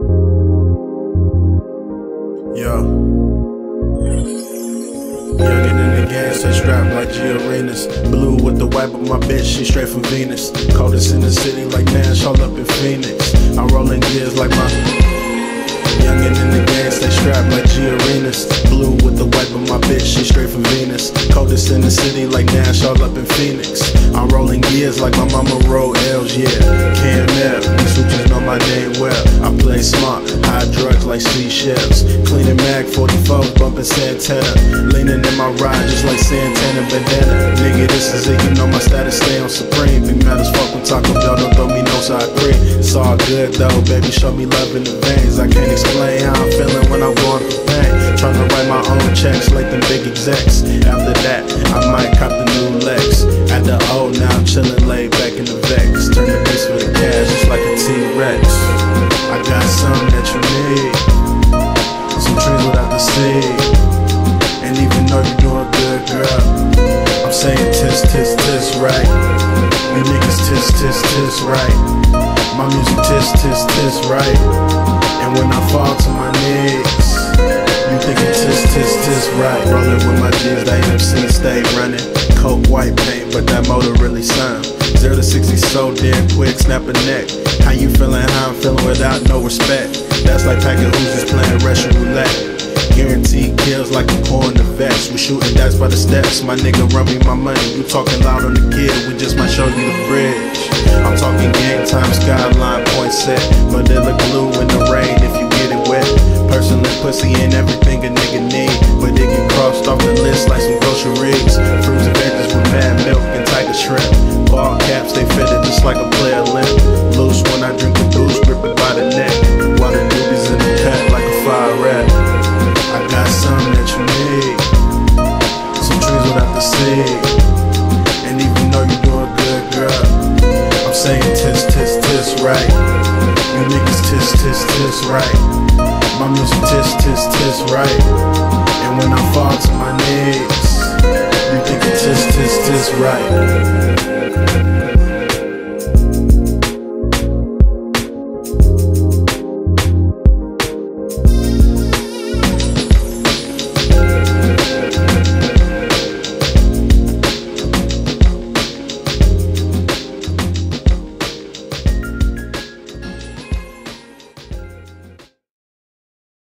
Yo. Youngin' in the gas, strapped like G Blue with the wipe of my bitch, she straight from Venus. Caught us in the city like Nash, all up in Phoenix. I'm rolling gears like my. Youngin' in the gas, they strapped like G Arenas. Blue with the white. But my bitch, she straight from Venus. Caught us in the city like Nash, all up in Phoenix. I'm rolling gears like my mama roll L's, yeah. KMF, F, this on my name well. I play smart, high drugs like seashells. Cleaning Mac 44, bumping Santana. Leaning in my ride just like Santana bandana. Nigga, this is it, you know my status stay on supreme. Be mad as fuck when Taco Bell don't throw me no side three. It's all good though, baby, show me love in the veins. I can't explain how I'm feeling when I'm going through pain. to write my own checks like them big execs. After that, I might cop the new Lex. At the O, now I'm chillin' laid I got something that you need. Some trees without the seed. And even though you're doing good, girl, I'm saying tis, tis, tis, right. You niggas tis, tis, tis, right. My music tis, tis, tis, right. And when I fall to my knees, you thinking tis, tis, tis, right. Rolling with my G's, the AMC stay running. Coke white paint, but that motor really so damn quick, snap a neck. How you feeling? How I'm feeling without no respect. That's like packing Uzis playing Russian roulette. Guaranteed kills like a core in the vest. We shooting dice by the steps. My nigga run me my money. You talking loud on the kid, we just might show you the bridge. I'm talking game time, skyline, point set. Vanilla glue in the rain if you get it wet. Personally, pussy ain't everything a nigga need. But it get crossed off the list like some groceries. Fruits and veggies with tis tis tis right. My music tis tis tis right. And when I fall to my knees, you think it tis tis tis right.